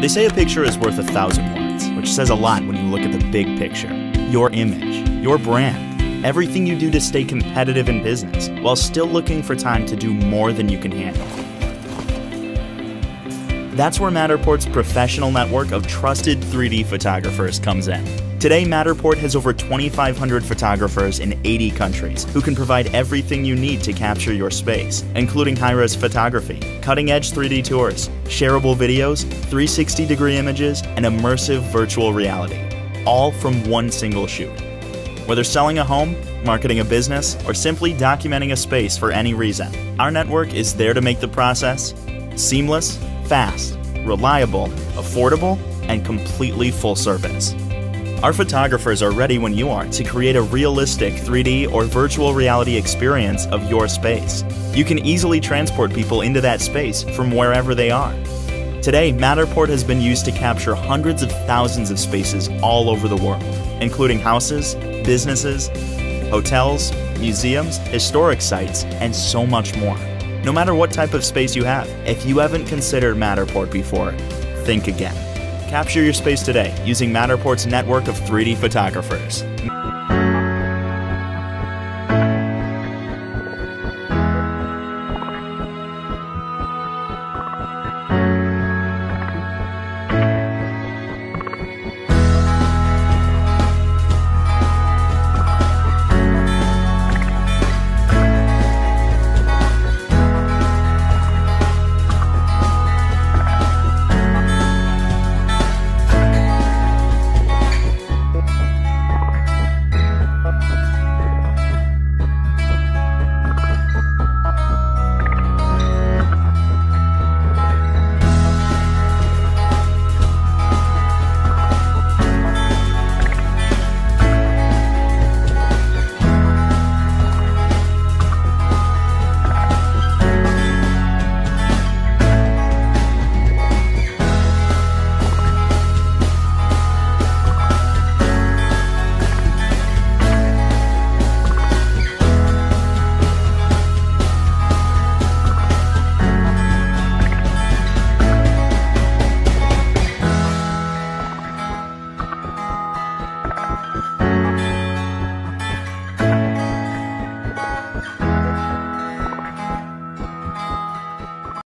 They say a picture is worth a thousand words, which says a lot when you look at the big picture. Your image, your brand, everything you do to stay competitive in business while still looking for time to do more than you can handle. That's where Matterport's professional network of trusted 3D photographers comes in. Today, Matterport has over 2,500 photographers in 80 countries who can provide everything you need to capture your space, including high res photography, cutting edge 3D tours, shareable videos, 360 degree images, and immersive virtual reality, all from one single shoot. Whether selling a home, marketing a business, or simply documenting a space for any reason, our network is there to make the process seamless, fast, reliable, affordable, and completely full service. Our photographers are ready when you are to create a realistic 3D or virtual reality experience of your space. You can easily transport people into that space from wherever they are. Today, Matterport has been used to capture hundreds of thousands of spaces all over the world, including houses, businesses, hotels, museums, historic sites, and so much more. No matter what type of space you have, if you haven't considered Matterport before, think again. Capture your space today using Matterport's network of 3D photographers.